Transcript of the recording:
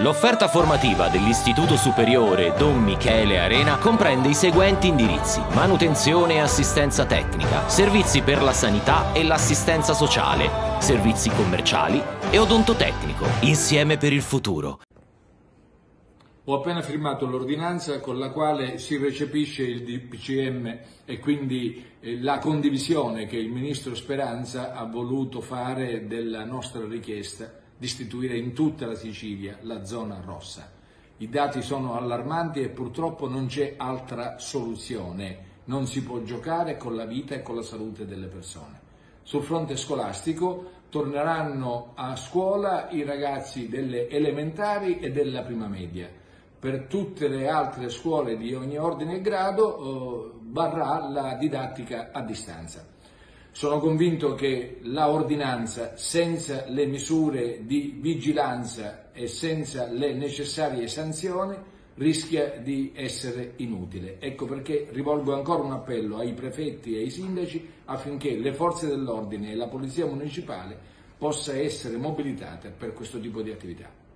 L'offerta formativa dell'Istituto Superiore Don Michele Arena comprende i seguenti indirizzi: manutenzione e assistenza tecnica, servizi per la sanità e l'assistenza sociale, servizi commerciali e odontotecnico, insieme per il futuro. Ho appena firmato l'ordinanza con la quale si recepisce il DPCM e quindi eh, la condivisione che il Ministro Speranza ha voluto fare della nostra richiesta di istituire in tutta la Sicilia la zona rossa. I dati sono allarmanti e purtroppo non c'è altra soluzione. Non si può giocare con la vita e con la salute delle persone. Sul fronte scolastico torneranno a scuola i ragazzi delle elementari e della prima media. Per tutte le altre scuole di ogni ordine e grado eh, varrà la didattica a distanza. Sono convinto che la ordinanza, senza le misure di vigilanza e senza le necessarie sanzioni, rischia di essere inutile. Ecco perché rivolgo ancora un appello ai prefetti e ai sindaci affinché le forze dell'ordine e la polizia municipale possa essere mobilitate per questo tipo di attività.